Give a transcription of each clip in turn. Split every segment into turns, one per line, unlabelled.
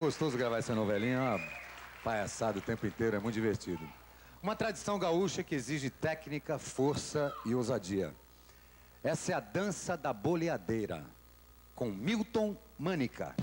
Gostoso gravar essa novelinha, é uma palhaçada o tempo inteiro, é muito divertido. Uma tradição gaúcha que exige técnica, força e ousadia. Essa é a dança da boleadeira, com Milton Mânica.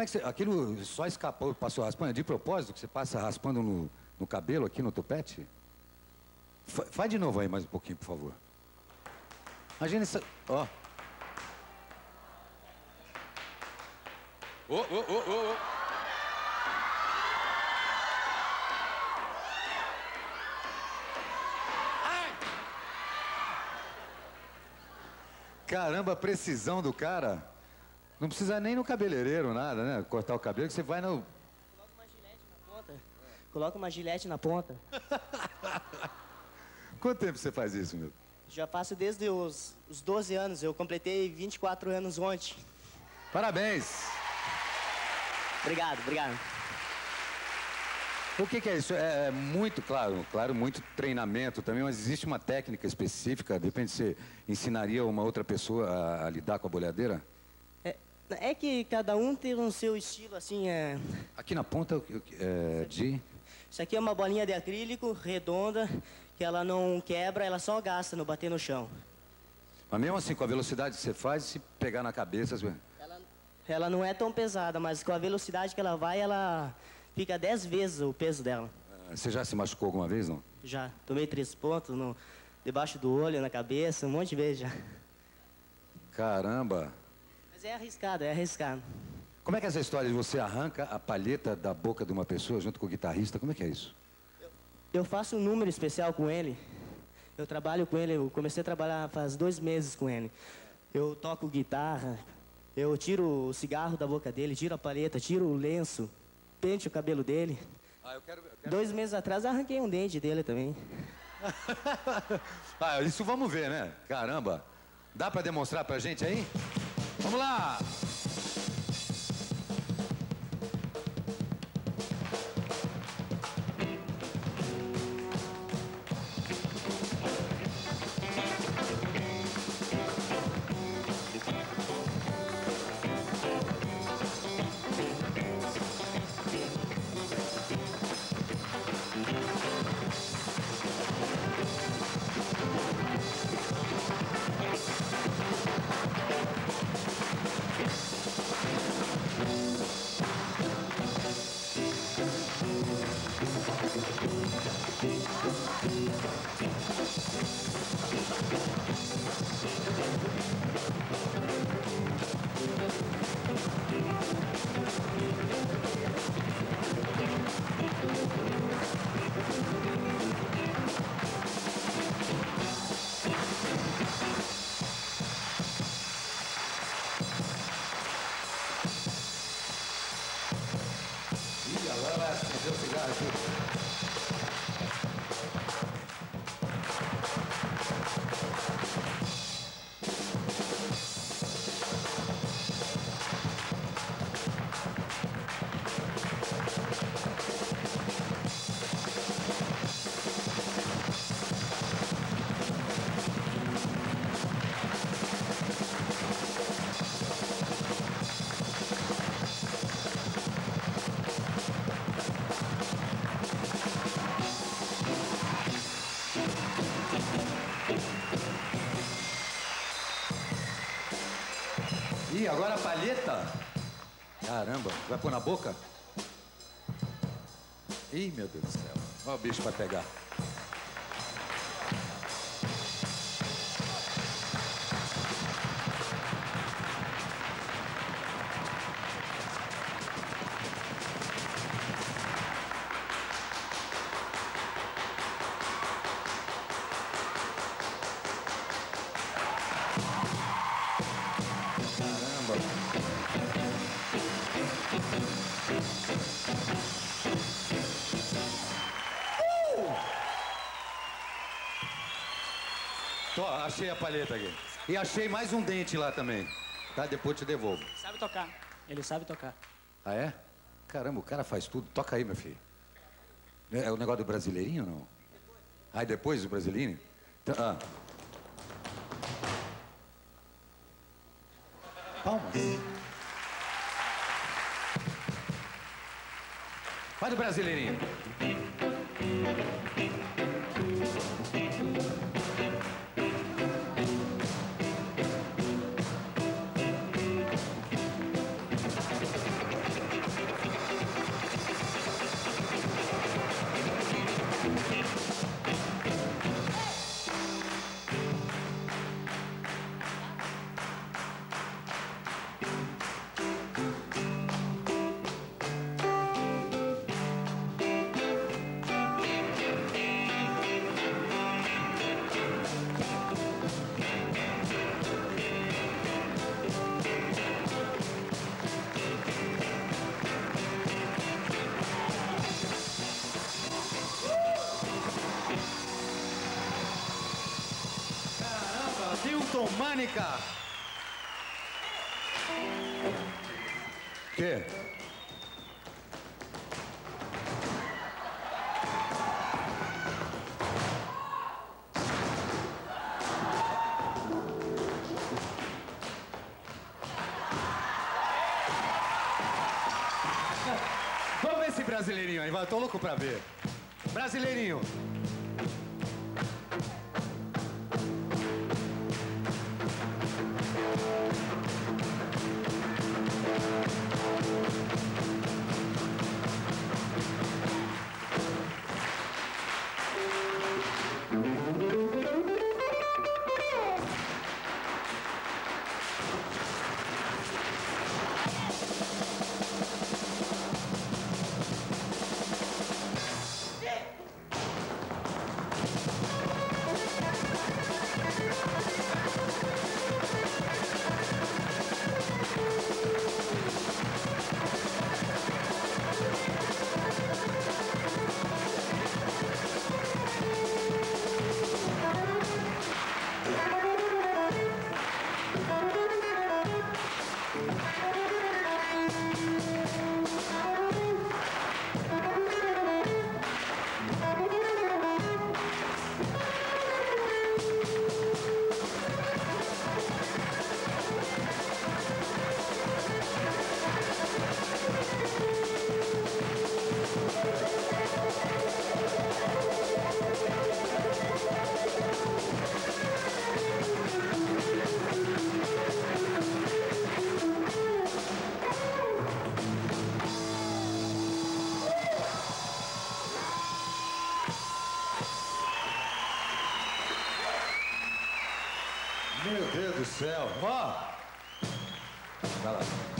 Como é que você. Aquilo só escapou, passou raspando? É de propósito que você passa raspando no, no cabelo aqui no topete? Fa- faz de novo aí mais um pouquinho, por favor. Imagina isso. Ó. Ô, ô, ô, ô, ô. Caramba, a precisão do cara. Não precisa nem no cabeleireiro, nada, né? Cortar o cabelo, que você vai no.
Coloca uma gilete na ponta. Coloca uma gilete na ponta.
Quanto tempo você faz isso, meu?
Já faço desde os, os 12 anos. Eu completei 24 anos ontem.
Parabéns!
Obrigado, obrigado.
O que, que é isso? É, é muito, claro, claro, muito treinamento também, mas existe uma técnica específica? De repente você ensinaria uma outra pessoa a, a lidar com a boleadeira?
É, que cada um tem o seu estilo, assim. É...
Aqui na ponta, é, de.
Isso aqui é uma bolinha de acrílico redonda que ela não quebra, ela só gasta no bater no chão.
Mas mesmo assim, com a velocidade que você faz, se pegar na cabeça. você-
Ela, ela não é tão pesada, mas com a velocidade que ela vai, ela fica 10 vezes o peso dela.
Ah, Você já se machucou alguma vez, não?
Já tomei três pontos no, debaixo do olho, na cabeça, um monte de vezes já.
Caramba!
Mas é arriscado, é arriscado.
Como é que é essa história de você arranca a palheta da boca de uma pessoa junto com o guitarrista? Como é que é isso?
Eu faço um número especial com ele. Eu trabalho com ele, eu comecei a trabalhar faz dois meses com ele. Eu toco guitarra, eu tiro o cigarro da boca dele, tiro a palheta, tiro o lenço, pente o cabelo dele.
Ah, eu quero.
Dois meses atrás eu arranquei um dente dele também.
ah, isso vamos ver, né? Caramba! Dá pra demonstrar pra gente aí? Vamos lá! Ih, agora a palheta? Caramba, vai pôr na boca? Ih, meu Deus do céu. Olha o bicho pra pegar. Achei a palheta aqui. E achei mais um dente lá também. Tá? Depois te devolvo.
Sabe tocar. Ele sabe tocar.
Ah, é? Caramba, o cara faz tudo. Toca aí, meu filho. É é o negócio do brasileirinho ou não? Aí depois do brasileirinho? Então, ah. Palmas. Vai do brasileirinho. Caramba, Hilton Mânica! Quê? Vamos ver esse brasileirinho aí, vai, tô louco pra ver. Brasileirinho. Vai lá.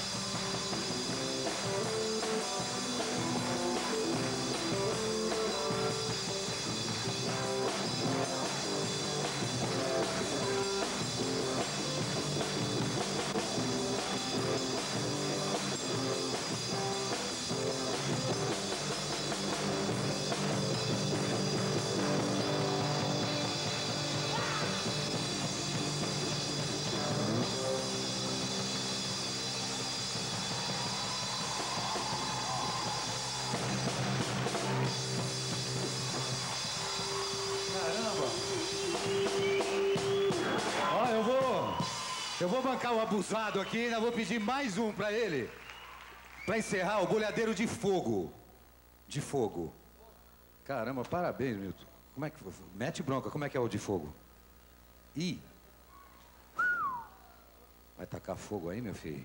Vou bancar o abusado aqui, ainda vou pedir mais um pra ele. Pra encerrar, o bolhadeiro de fogo. De fogo. Caramba, parabéns, Milton. Como é que? Mete bronca, como é que é o de fogo? Ih. Vai tacar fogo aí, meu filho?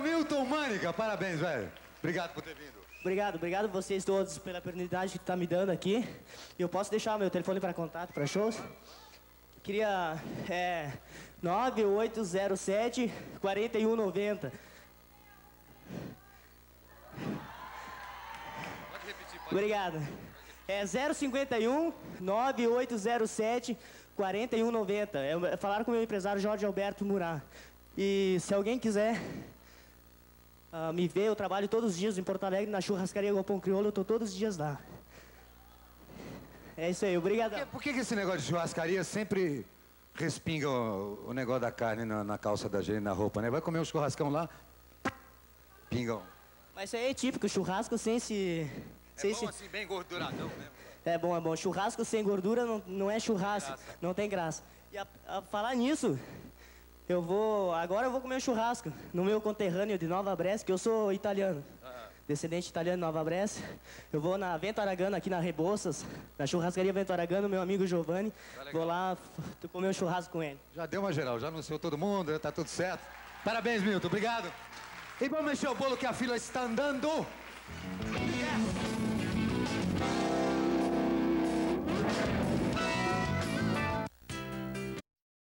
Milton Mânica. Parabéns, velho. Obrigado por ter vindo.
Obrigado, obrigado a vocês todos pela oportunidade que tá me dando aqui. Eu posso deixar meu telefone para contato, para shows? Queria, é, 9807 4190.
Pode repetir, pode.
Obrigado. É 051 9807 4190. É, falaram com o meu empresário Jorge Alberto Murat. E se alguém quiser ah, me ver, eu trabalho todos os dias em Porto Alegre, na churrascaria Galpão Crioulo, eu tô todos os dias lá. É isso aí, obrigado.
Por que, por que que esse negócio de churrascaria sempre respinga o, o negócio da carne na, na calça da gente, na roupa, né? Vai comer um churrascão lá, pinga um.
Mas isso aí é típico, churrasco sem se... sem se-
assim, bem gorduradão mesmo.
É bom, é bom. Churrasco sem gordura não, não é churrasco, não tem graça. E a, a falar nisso, eu vou. Agora eu vou comer um churrasco no meu conterrâneo de Nova Brescia, que eu sou italiano. Descendente italiano de Nova Brescia. Eu vou na Vento Aragano, aqui na Rebouças, na churrascaria Vento Aragano, meu amigo Giovanni. vou lá comer um churrasco com ele.
Já deu uma geral, já anunciou todo mundo, tá tudo certo. Parabéns, Milton, obrigado. E vamos mexer o bolo que a fila está andando.